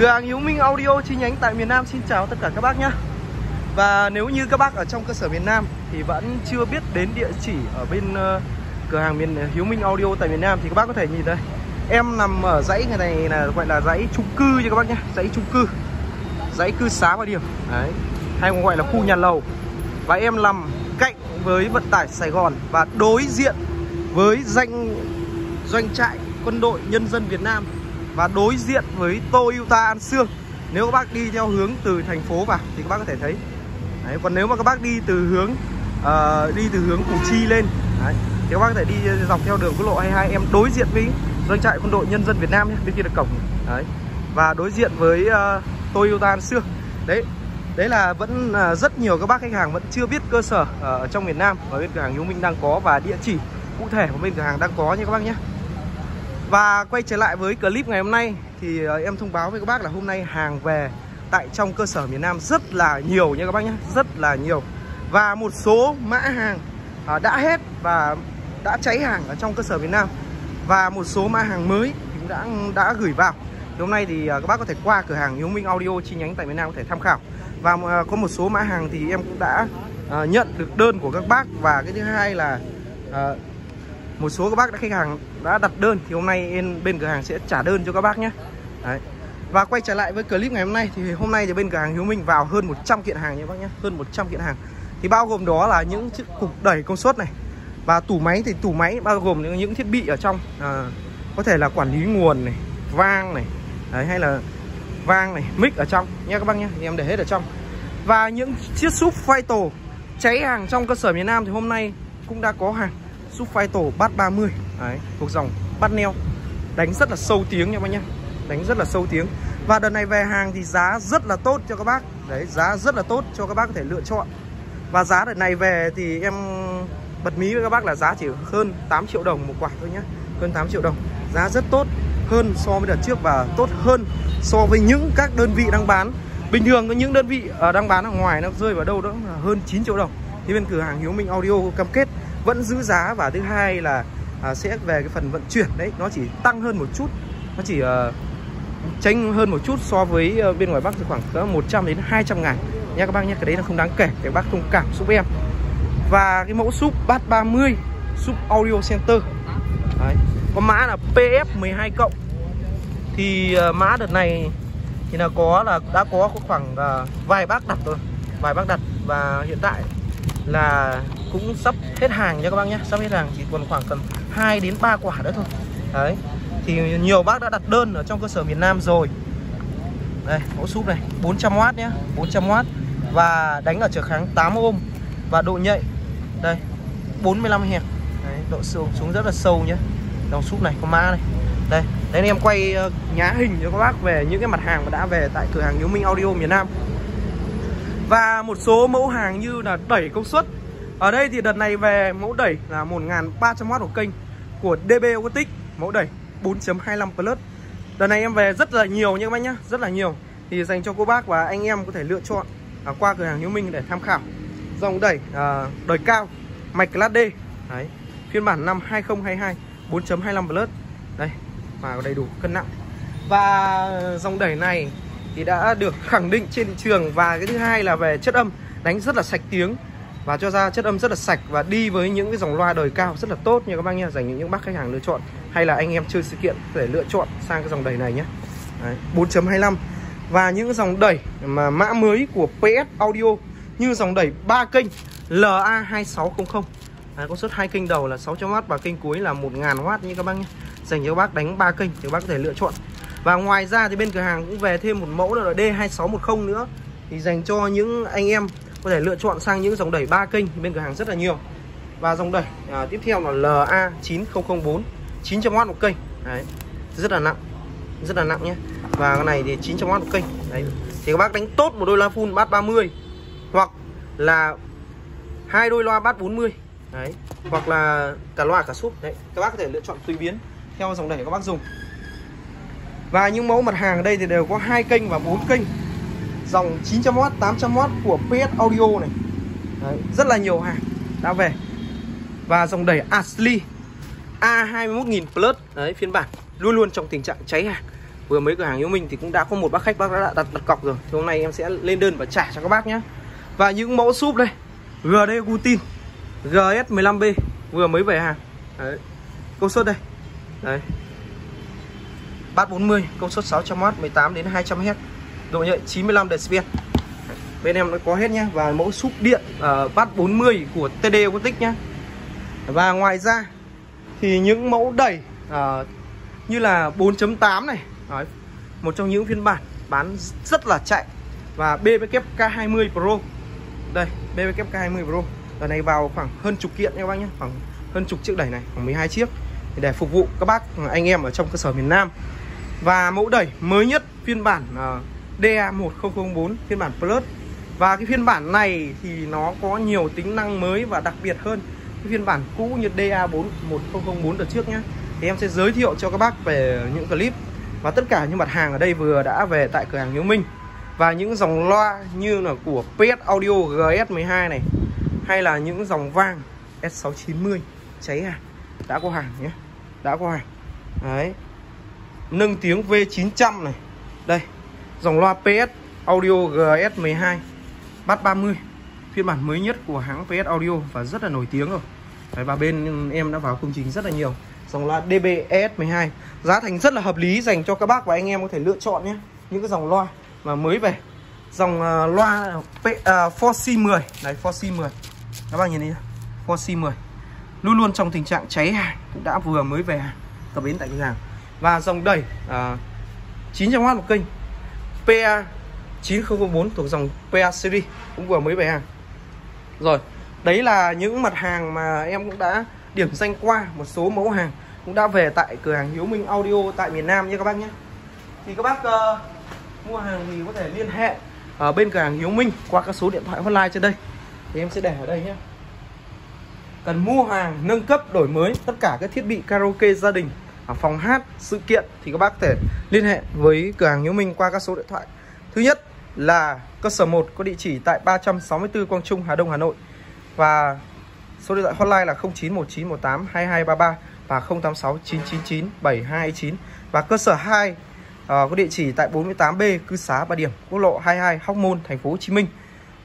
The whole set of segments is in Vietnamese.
Cửa hàng Hiếu Minh Audio chi nhánh tại miền Nam xin chào tất cả các bác nhé. Và nếu như các bác ở trong cơ sở miền Nam thì vẫn chưa biết đến địa chỉ ở bên uh, cửa hàng miền Hiếu Minh Audio tại miền Nam thì các bác có thể nhìn đây. Em nằm ở dãy người này là gọi là dãy chung cư cho các bác nhé Dãy chung cư. Dãy cư xá và điểm Đấy. Hay còn gọi là khu nhà lầu. Và em nằm cạnh với vận tải Sài Gòn Và đối diện với danh doanh trại quân đội nhân dân Việt Nam và đối diện với Toyota An Sương. Nếu các bác đi theo hướng từ thành phố vào thì các bác có thể thấy. Đấy, còn nếu mà các bác đi từ hướng uh, đi từ hướng Củ Chi lên đấy, thì các bác có thể đi dọc theo đường quốc lộ 22 em đối diện với doanh trại quân đội nhân dân Việt Nam nhé bên kia là cổng. Đấy và đối diện với uh, Toyota An Sương. Đấy đấy là vẫn uh, rất nhiều các bác khách hàng vẫn chưa biết cơ sở ở trong miền Nam và bên cửa hàng Hiếu Minh đang có và địa chỉ cụ thể của bên cửa hàng đang có nha các bác nhé và quay trở lại với clip ngày hôm nay thì ờ, em thông báo với các bác là hôm nay hàng về tại trong cơ sở miền Nam rất là nhiều nha các bác nhé, rất là nhiều. Và một số mã hàng ờ, đã hết và đã cháy hàng ở trong cơ sở miền Nam và một số mã hàng mới cũng đã đã gửi vào. Thì hôm nay thì ờ, các bác có thể qua cửa hàng Hiếu Minh Audio chi nhánh tại miền Nam có thể tham khảo. Và có một số mã hàng thì em cũng đã nhận được đơn của các bác và cái thứ hai là một số các bác đã khách hàng đã đặt đơn thì hôm nay bên, bên cửa hàng sẽ trả đơn cho các bác nhé. Đấy. Và quay trở lại với clip ngày hôm nay thì hôm nay thì bên cửa hàng Hiếu Minh vào hơn 100 kiện hàng nha bác nhé Hơn 100 kiện hàng. Thì bao gồm đó là những chiếc cục đẩy công suất này Và tủ máy thì tủ máy bao gồm những, những thiết bị ở trong à, Có thể là quản lý nguồn này, vang này Đấy, Hay là vang này, mic ở trong nha các bác nhé Thì em để hết ở trong. Và những chiếc súp phay tổ cháy hàng trong cơ sở miền Nam thì hôm nay cũng đã có hàng. Súp phai tổ bát 30 Đấy, thuộc dòng bát neo. Đánh rất là sâu tiếng nha bác nhé Đánh rất là sâu tiếng. Và đợt này về hàng thì giá rất là tốt cho các bác. Đấy, giá rất là tốt cho các bác có thể lựa chọn. Và giá đợt này về thì em bật mí với các bác là giá chỉ hơn 8 triệu đồng một quả thôi nhé Hơn 8 triệu đồng. Giá rất tốt hơn so với đợt trước và tốt hơn so với những các đơn vị đang bán. Bình thường có những đơn vị ờ, đang bán ở ngoài nó rơi vào đâu đó là hơn 9 triệu đồng. Thì bên cửa hàng Hiếu Minh Audio cam kết vẫn giữ giá và thứ hai là à, sẽ về cái phần vận chuyển. Đấy nó chỉ tăng hơn một chút nó chỉ ờ, uh, tranh hơn một chút so với uh, bên ngoài Bắc thì khoảng cỡ 100 đến 200 ngàn. Nha các bác nhé cái đấy là không đáng kể để các bác thông cảm giúp em. Và cái mẫu súp bát 30 súp audio center. Đấy. có mã là PF 12 cộng. Thì uh, mã đợt này thì là có là đã có khoảng uh, vài bác đặt rồi vài bác đặt. Và hiện tại là cũng sắp hết hàng nha các bác nhé. Sắp hết hàng chỉ còn khoảng cần 2 đến 3 quả nữa thôi. Đấy thì nhiều bác đã đặt đơn ở trong cơ sở miền Nam rồi. Đây mẫu súp này 400W nhé 400W và đánh ở trở kháng 8 ôm. Và độ nhạy đây 45 hẹp đấy, độ xuống xuống rất là sâu nhé. Dòng súp này có mã này. Đây đấy em quay ờ, nhá hình cho các bác về những cái mặt hàng mà đã về tại cửa hàng Hiếu Minh Audio miền Nam. Và một số mẫu hàng như là đẩy công suất ở đây thì đợt này về mẫu đẩy là 1300W của kênh Của DB Acoustic Mẫu đẩy 4.25 Plus. Đợt này em về rất là nhiều nha các bác nhá Rất là nhiều. Thì dành cho cô bác và anh em có thể lựa chọn à, Qua cửa hàng Hiếu Minh để tham khảo. Dòng đẩy à, đời cao Mạch Class D. Đấy Phiên bản năm 2022 4.25 Plus. Đây mà đầy đủ cân nặng. Và dòng đẩy này thì đã được khẳng định trên thị trường. Và cái thứ hai là về chất âm đánh rất là sạch tiếng và cho ra chất âm rất là sạch và đi với những cái dòng loa đời cao rất là tốt nha các bác nhé dành những những bác khách hàng lựa chọn. Hay là anh em chơi sự kiện để lựa chọn sang cái dòng đẩy này nhé. 4.25 và những dòng đẩy mà mã mới của PS Audio như dòng đẩy 3 kênh LA2600 Đấy, có suất hai kênh đầu là 600W và kênh cuối là 1000W như các bác nhé. Dành cho các bác đánh 3 kênh thì các bác có thể lựa chọn. Và ngoài ra thì bên cửa hàng cũng về thêm một mẫu là D2610 nữa. Thì dành cho những anh em có thể lựa chọn sang những dòng đẩy 3 kênh bên cửa hàng rất là nhiều Và dòng đẩy à, tiếp theo là LA9004 900W một kênh Đấy, rất là nặng Rất là nặng nhé Và cái này thì 900W một kênh Đấy. Thì các bác đánh tốt một đôi loa full bát 30 Hoặc là hai đôi loa bát 40 Đấy. Hoặc là cả loa cả súp Đấy. Các bác có thể lựa chọn tùy biến theo dòng đẩy các bác dùng và những mẫu mặt hàng ở đây thì đều có hai kênh và bốn kênh Dòng 900W, 800W của PS Audio này. Đấy, Rất là nhiều hàng đã về. Và dòng đẩy Ashley A21000 Plus Đấy, phiên bản. Luôn luôn trong tình trạng cháy hàng. Vừa mới cửa hàng yêu mình thì cũng đã có một bác khách bác đã đặt, đặt cọc rồi. Thì hôm nay em sẽ lên đơn và trả cho các bác nhé và những mẫu súp đây. GD Gutin GS15B vừa mới về hàng. Đấy. công suất đây. Đấy. Bát 40 công suất 600W 18 đến 200 Hz độ nhạy 95 dB bên em nó có hết nhá. Và mẫu súp điện uh, bát 40 của TD Acoustic nhá. Và ngoài ra thì những mẫu đẩy uh, như là 4.8 này Đấy, một trong những phiên bản bán rất là chạy. Và BBK K20 Pro. Đây BBK K20 Pro. Lần này vào khoảng hơn chục kiện nha các bác nhé khoảng hơn chục chiếc đẩy này khoảng 12 chiếc. Để phục vụ các bác anh em ở trong cơ sở miền Nam. Và mẫu đẩy mới nhất phiên bản uh, DA1004 phiên bản Plus. Và cái phiên bản này thì nó có nhiều tính năng mới và đặc biệt hơn. Cái phiên bản cũ như DA41004 đợt trước nhé thì em sẽ giới thiệu cho các bác về những clip và tất cả những mặt hàng ở đây vừa đã về tại cửa hàng Hiếu Minh. Và những dòng loa như là của PS Audio GS12 này, hay là những dòng vang S690 cháy hàng đã có hàng nhé đã có hàng. Đấy. Nâng tiếng V900 này. Đây dòng loa PS Audio GS12 Bass 30 phiên bản mới nhất của hãng PS Audio và rất là nổi tiếng rồi. Đấy, và bên em đã vào công trình rất là nhiều. Dòng loa DBS12 giá thành rất là hợp lý dành cho các bác và anh em có thể lựa chọn nhé. Những cái dòng loa mà mới về. Dòng uh, loa P, uh, 4C10 này 4C10 các bác nhìn đi 4C10 luôn luôn trong tình trạng cháy hàng cũng đã vừa mới về hàng cập bến tại cửa hàng. Và dòng đẩy ờ, uh, 900W một kênh. PA 9004 thuộc dòng PA series cũng vừa mới về hàng. Rồi đấy là những mặt hàng mà em cũng đã điểm danh qua một số mẫu hàng cũng đã về tại cửa hàng Hiếu Minh Audio tại miền Nam nha các bác nhé. Thì các bác uh, mua hàng thì có thể liên hệ ở bên cửa hàng Hiếu Minh qua các số điện thoại hotline trên đây. Thì em sẽ để ở đây nhé. Cần mua hàng nâng cấp đổi mới tất cả các thiết bị karaoke gia đình À, phòng hát sự kiện thì các bác có thể liên hệ với cửa hàng Hiếu Minh qua các số điện thoại. Thứ nhất là cơ sở 1 có địa chỉ tại 364 Quang Trung Hà Đông Hà Nội. Và số điện thoại hotline là 0919182233 và 086 999 729 và cơ sở 2 uh, ờ, có địa chỉ tại 48B cư xá Bà Điểm quốc lộ 22 Hóc Môn thành phố Hồ Chí Minh.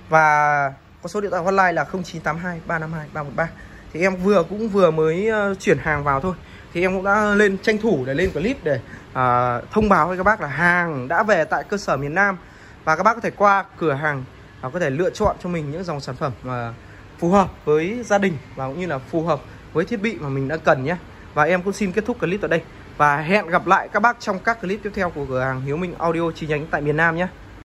Và có số điện thoại hotline là 0982 352 313 thì em vừa cũng vừa mới uh, chuyển hàng vào thôi thì em cũng đã lên tranh thủ để lên clip để à, thông báo với các bác là hàng đã về tại cơ sở miền Nam và các bác có thể qua cửa hàng và có thể lựa chọn cho mình những dòng sản phẩm mà phù hợp với gia đình và cũng như là phù hợp với thiết bị mà mình đã cần nhé. Và em cũng xin kết thúc clip tại đây. Và hẹn gặp lại các bác trong các clip tiếp theo của cửa hàng Hiếu Minh Audio chi nhánh tại miền Nam nhé.